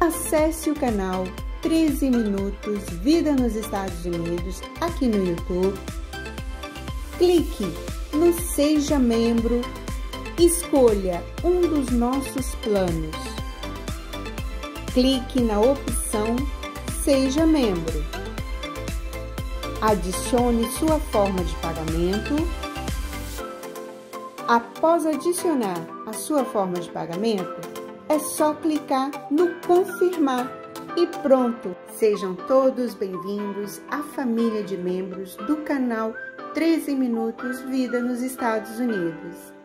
acesse o canal 13 Minutos Vida nos Estados Unidos aqui no YouTube. Clique no Seja Membro, escolha um dos nossos planos. Clique na opção Seja Membro. Adicione sua forma de pagamento. Após adicionar a sua forma de pagamento, é só clicar no confirmar e pronto! Sejam todos bem-vindos à família de membros do canal 13 Minutos Vida nos Estados Unidos.